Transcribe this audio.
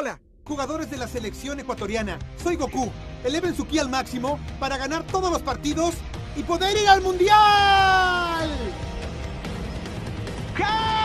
Hola, jugadores de la selección ecuatoriana. Soy Goku. Eleven su ki al máximo para ganar todos los partidos y poder ir al mundial. ¡Ja!